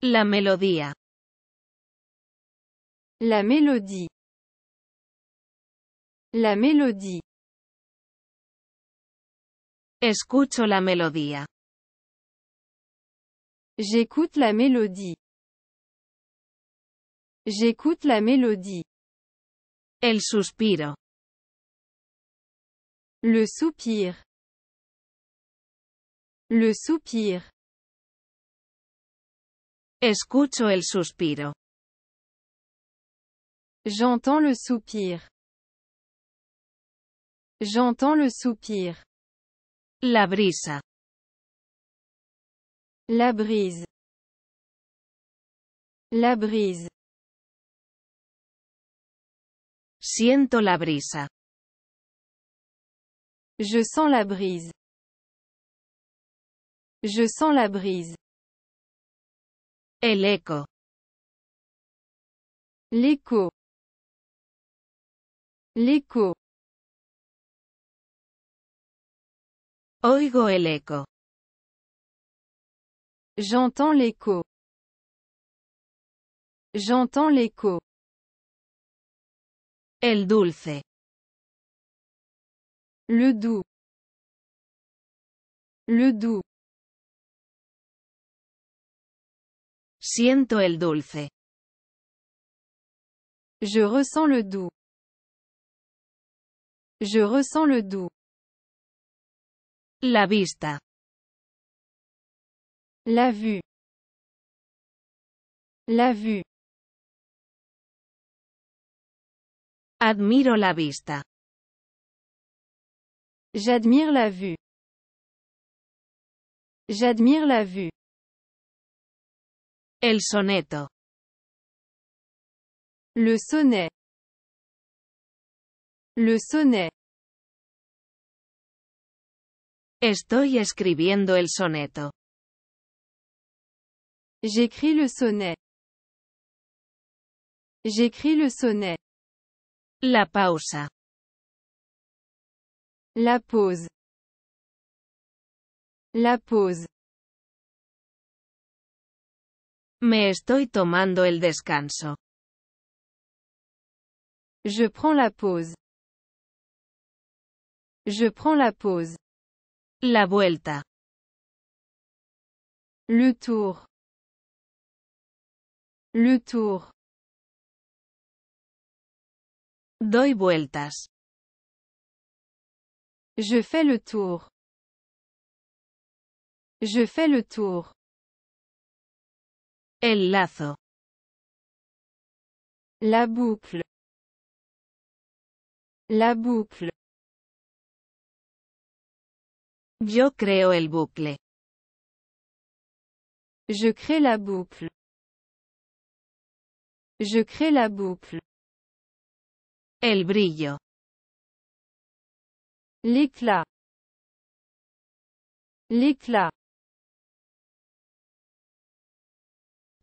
La melodía. La mélodie. La mélodie. Escucho la melodía. J'écoute la mélodie. J'écoute la mélodie. El suspiro. Le soupir. Le soupir. Escucho el suspiro. J'entends le soupir. J'entends le soupir. La brisa. La brise. La brise. Siento la brisa. Je sens la brise. Je sens la brise. El eco. L'écho. L'écho. Oigo el eco. J'entends l'écho. J'entends l'écho. El dulce. Le doux. Le doux. Siento el dulce. Je ressens le doux. Je ressens le doux. La vista. La vue. La vue. Admiro la vista. J'admire la vue. J'admire la vue. El soneto. Le sonnet. Le sonnet. Estoy escribiendo el soneto. J'écris le sonnet. J'écris le sonnet. La pausa. La pause. La pause. Me estoy tomando el descanso. Je prends la pause. Je prends la pause. La vuelta. Le tour. Le tour. Doy vueltas. Je fais le tour. Je fais le tour. El lazo. La boucle. La boucle. Yo creo el bucle. Je crée la boucle. Je crée la boucle. El brillo. L'éclat. L'éclat.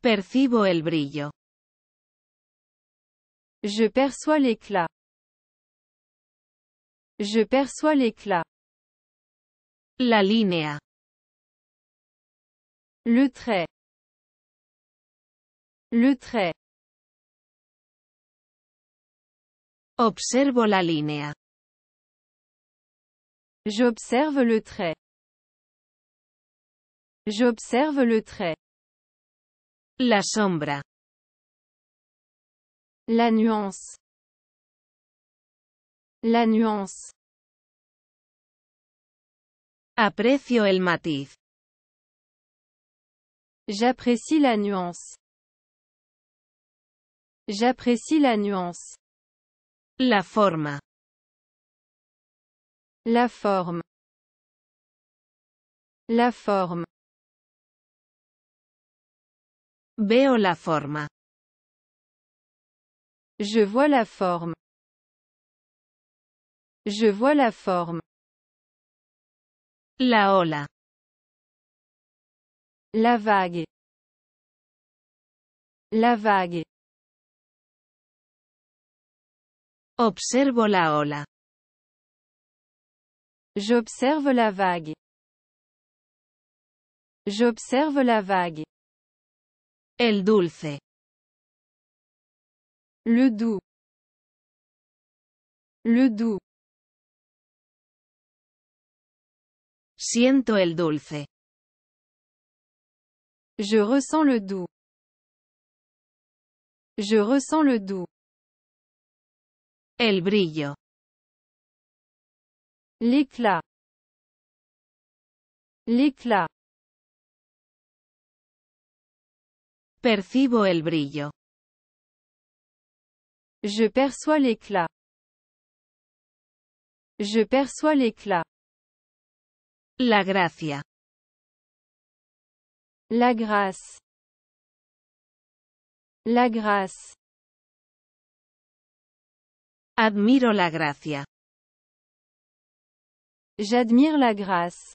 Percibo el brillo. Je perçois l'éclat. Je perçois l'éclat. La línea. Le trait. Le trait. Observo la línea. J'observe le trait. J'observe le trait. La sombra. La nuance. La nuance. Aprecio el matiz. J'apprécie la nuance. J'apprécie la nuance. La forma. La forme. La forme. Veo la forma. Je vois la forme. Je vois la forme. La ola. La vague. La vague. Observo la ola. J'observe la vague. J'observe la vague. El dulce. Le doux. Le doux. Siento el dulce. Je ressens le doux. Je ressens le doux. El brillo. L'éclat. L'éclat. Percibo el brillo. Je perçois l'éclat. Je perçois l'éclat. La gracia. La grâce. La grâce. Admiro la gracia. J'admire la grâce.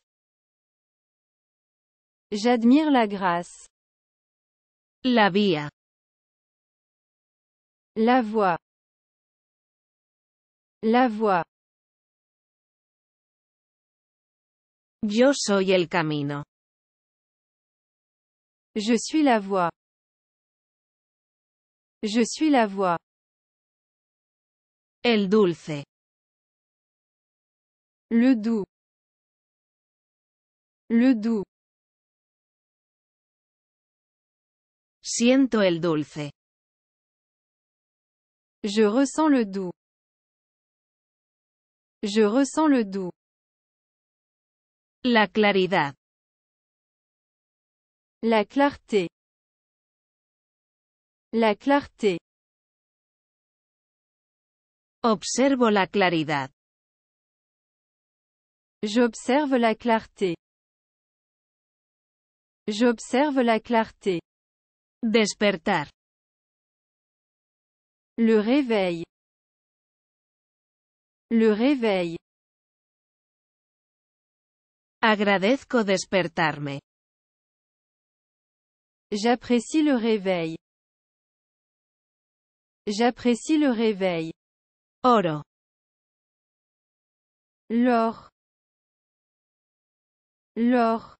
J'admire la grâce. La vía. La voix. La voix. Yo soy el camino. Je suis la voix. Je suis la voix. El dulce. Le doux. Le doux. Siento el dulce. Je ressens le doux. Je ressens le doux. La claridad. La clarté. La clarté. Observo la claridad. J'observe la clarté. J'observe la clarté. Despertar. Le réveil. Le réveil. Agradezco despertarme. J'apprécie le réveil. J'apprécie le réveil. Oro. L'or. L'or.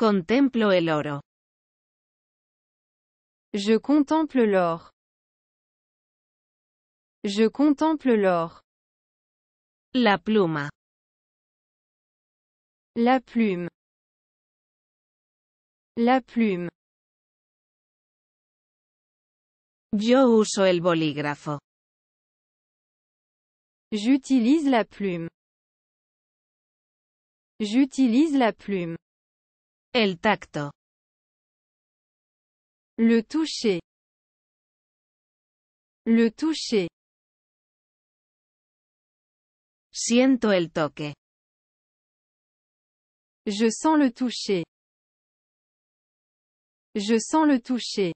Contemplo el oro. Je contemple l'or. Je contemple l'or. La pluma. La plume. La plume. Yo uso el bolígrafo. J'utilise la plume. J'utilise la plume. El tacto. Le toucher. Le toucher. Siento el toque. Je sens le toucher. Je sens le toucher.